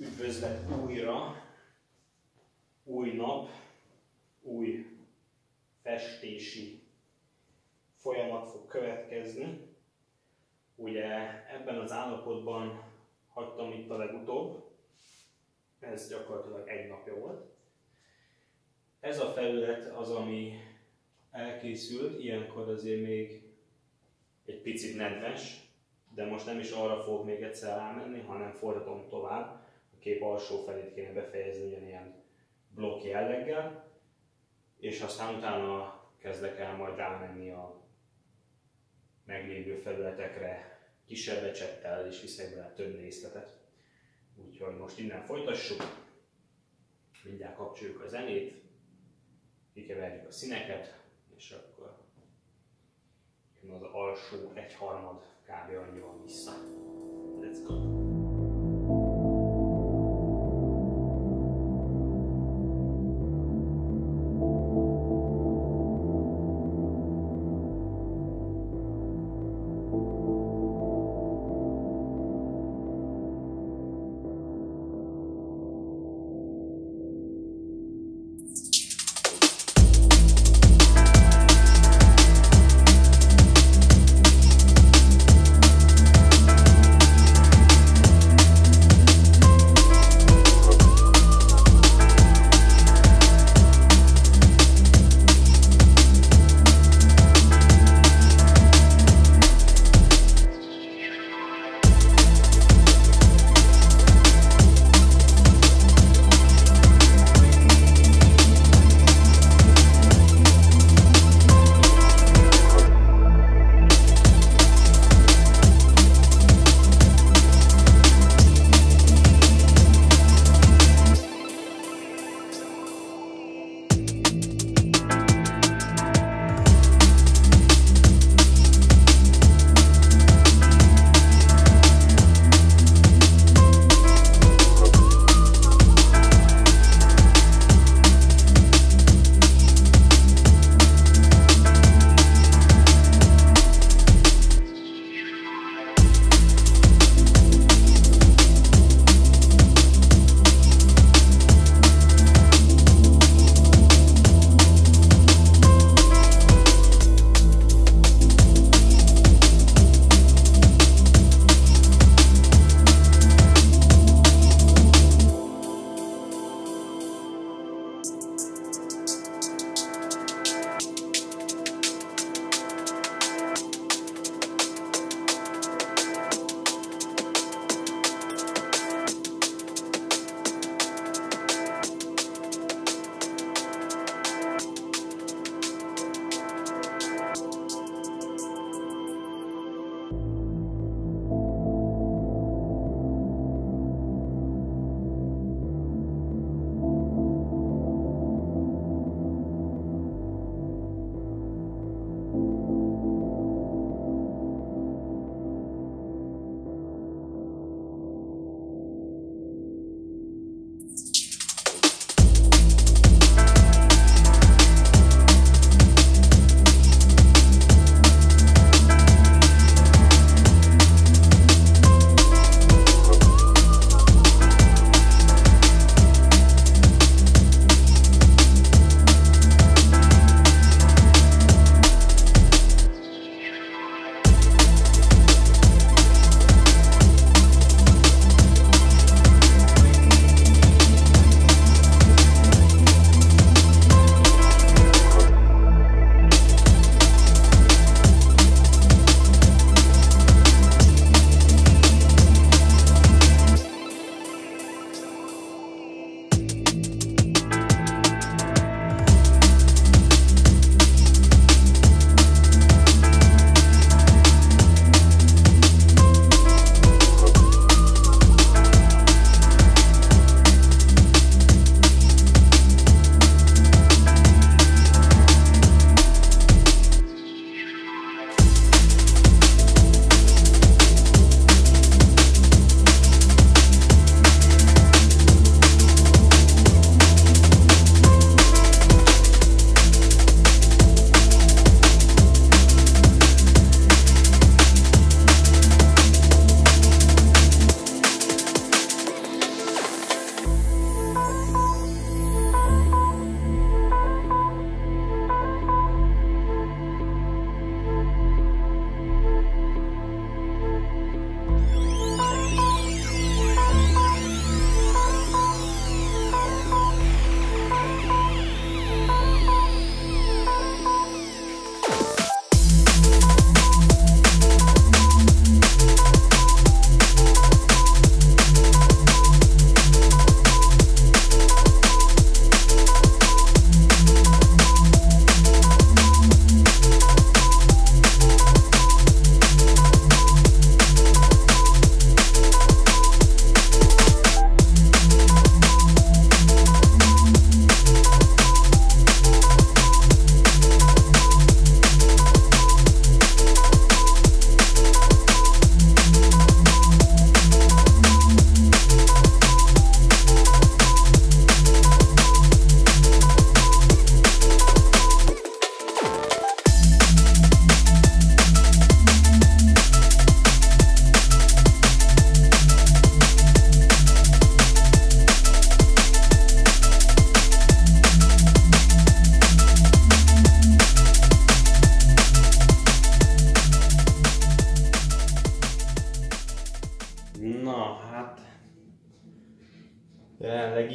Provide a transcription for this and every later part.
Üdvözlet újra, új nap, új festési folyamat fog következni. Ugye ebben az állapotban hagytam itt a legutóbb, ez gyakorlatilag egy napja volt. Ez a felület az, ami elkészült, ilyenkor azért még egy picit nedves, de most nem is arra fog még egyszer rámenni, hanem fordítom tovább. Kép alsó felét kéne befejezni ugyanilyen blokk jelleggel, és aztán utána kezdek el majd rámenni a meglévő felületekre kisebb ecsettel, és viszek bele több részletet. Úgyhogy most innen folytassuk, mindjárt kapcsoljuk a zenét, kikeverjük a színeket, és akkor jön az alsó egyharmad kb. annyi van vissza. Let's go!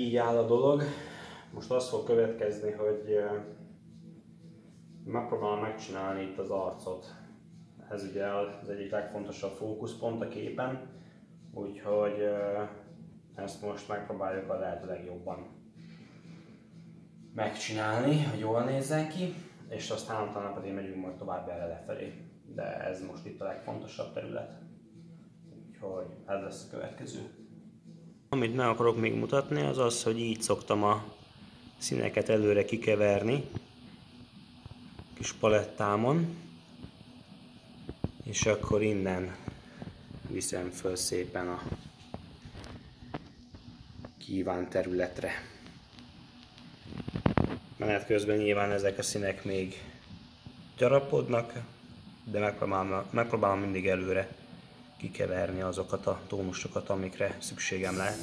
Így áll a dolog. Most az fog következni, hogy megpróbálom megcsinálni itt az arcot. Ez ugye az egyik legfontosabb fókuszpont a képen, úgyhogy ezt most megpróbáljuk a lehető legjobban megcsinálni, hogy jól nézzen ki, és aztán utána pedig megyünk majd tovább erre lefelé. De ez most itt a legfontosabb terület. Úgyhogy ez lesz a következő. Amit meg akarok még mutatni, az az, hogy így szoktam a színeket előre kikeverni, kis palettámon, és akkor innen viszem föl szépen a kívánt területre. Menet közben nyilván ezek a színek még gyarapodnak, de megpróbálom, megpróbálom mindig előre kikeverni azokat a tónusokat, amikre szükségem lehet.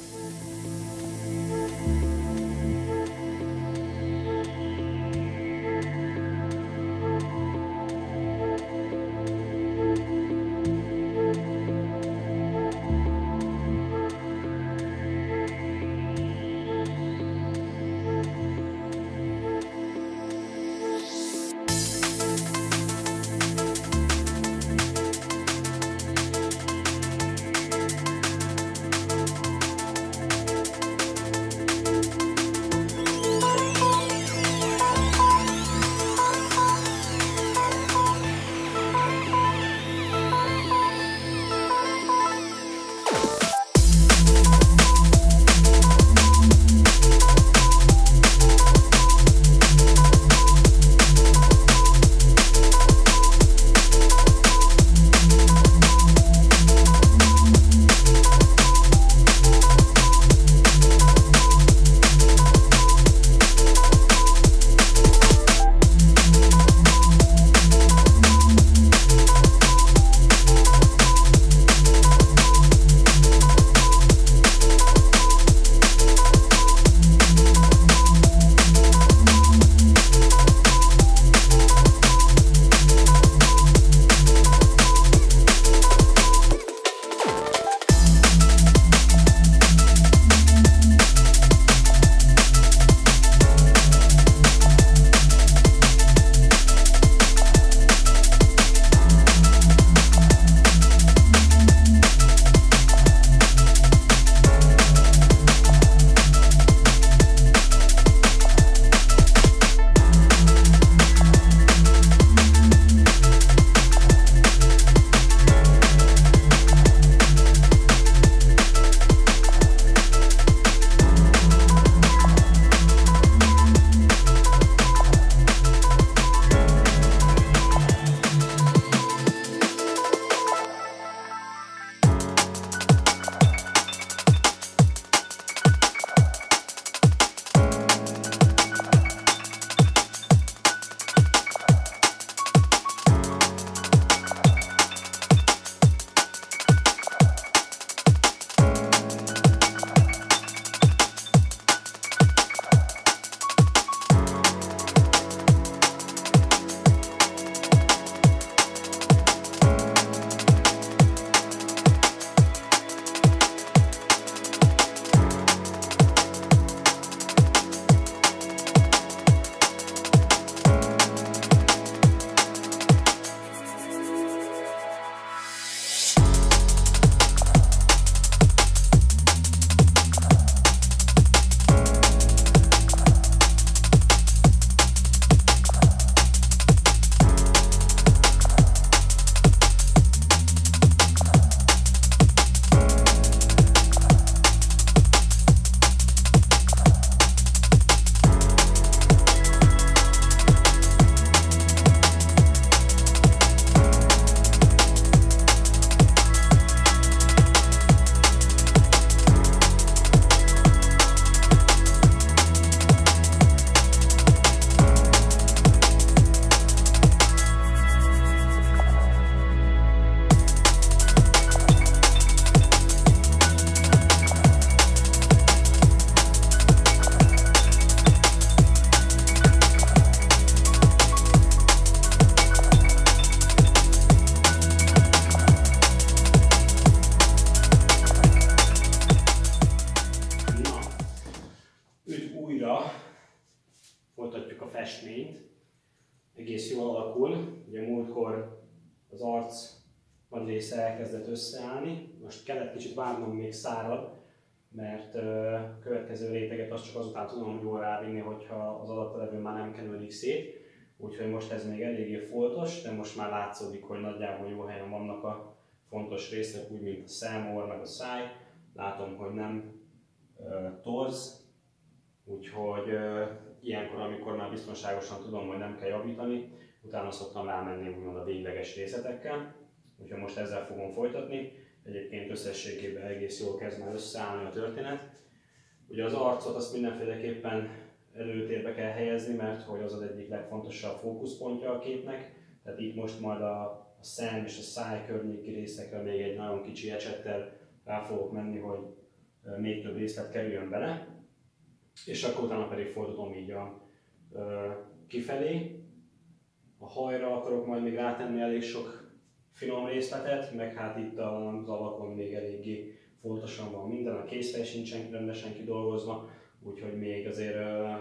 Elkezdett összeállni, most kellett kicsit várnom még szárad, mert következő réteget azt csak azután tudom jól rávinni, hogyha az alatta levő már nem kenődik szét. Úgyhogy most ez még eléggé foltos, de most már látszódik, hogy nagyjából jó helyen vannak a fontos részek, úgy mint a szemor, meg a száj. Látom, hogy nem torz, úgyhogy ilyenkor, amikor már biztonságosan tudom, hogy nem kell javítani, utána szoktam rámenni úgymond a végleges részletekkel. Úgyhogy most ezzel fogom folytatni. Egyébként összességében egész jól kezd már összeállni a történet. Ugye az arcot azt mindenféleképpen előtérbe kell helyezni, mert hogy az az egyik legfontosabb fókuszpontja a képnek. Tehát itt most majd a, a szem és a száj környéki részekre még egy nagyon kicsi ecsettel rá fogok menni, hogy még több részlet kerüljön bele. És akkor utána pedig fordítom így a, ö, kifelé. A hajra akarok majd még rátenni elég sok finom részletet, meg hát itt az alakon még eléggé fontosan van minden, a készfej sincsen rendesen kidolgozva, úgyhogy még azért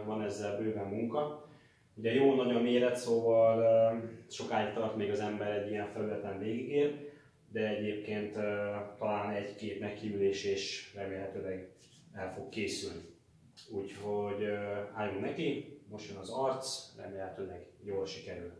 van ezzel bőven munka. Ugye jó nagy a méret, szóval sokáig tart még az ember egy ilyen felületen végigér, de egyébként talán egy-két megkiülés és remélhetőleg el fog készülni. Úgyhogy álljunk neki, most jön az arc, remélhetőleg jól sikerül.